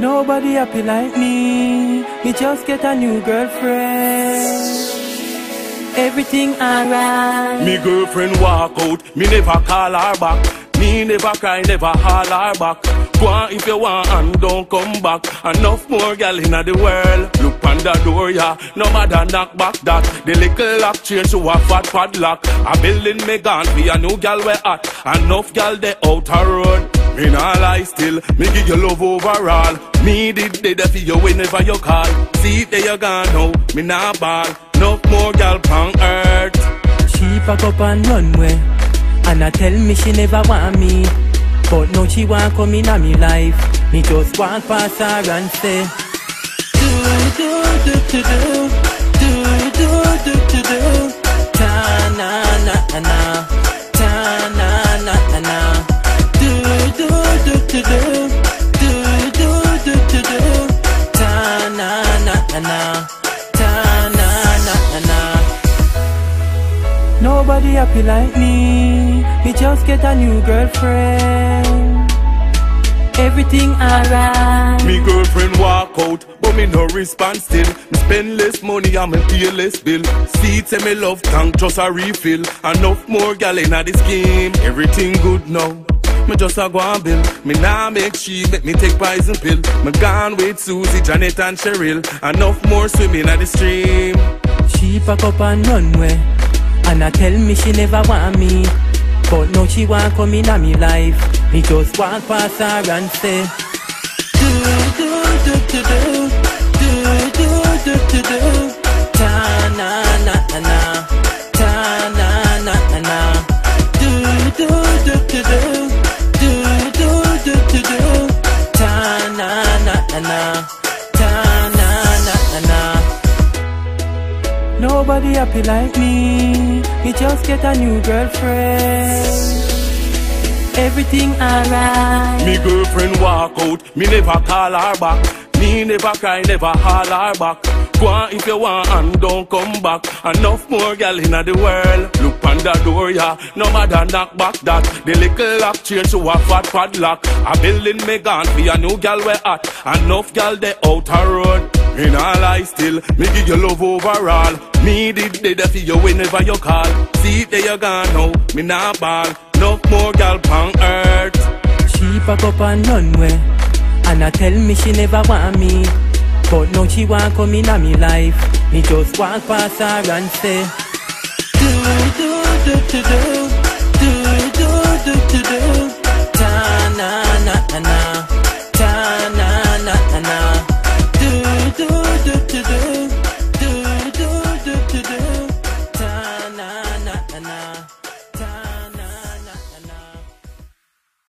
Nobody happy like me. Me just get a new girlfriend. Everything alright. Me girlfriend walk out, me never call her back. Me never cry, never haul her back. Go on if you want and don't come back. Enough more gal in the world. Look on the door, yeah. No matter knock back that. The little lock change to a fat padlock. A building me gone be a new gal we hot. Enough gal they out road. Me nah lie still, me give you love overall. Me did the there for you whenever you call. See it there you gone now, me nah ball. No more gal on earth. She pack up and runway. And I tell me she never want me. But now she want come in me life. Me just walk past her and say, Do do do do do, do do do do do, ta na na na, do do do, do do do do ta na na na na, ta na na na na. Nobody happy like me. Me just get a new girlfriend. Everything alright. Me girlfriend walk out, but me no respond still. Me spend less money and me pay less bill. See say me love tank just a refill. Enough more gal inna the scheme. Everything good now. Me just a go and bill. Me nah make she make me take poison pill. Me gone with Susie, Janet and Cheryl. Enough more swimming at the stream. She pack up and runway. And I tell me she never want me. But now she want come in a me life. Me just walk past her and say, do do do do, do na na na, ta na na na na. Nobody happy like me. Me just get a new girlfriend. Everything alright. Me girlfriend walk out, me never call her back. Me never cry, never haul her back. Go on if you want and don't come back. Enough more gal in the world. Look on the door, yeah. No matter knock back that. The little lock change to a fat padlock. A building me gone be a new gal we hot. Enough gal they out a road. Me nah lie still, me give you love overall. Me did the there for you whenever you call. See there you gone now, me nah ball. Enough more gal on earth. She pack up and runway. And I tell me she never want me. But now she want come in me life. Me just walk past her and say, do do do do, do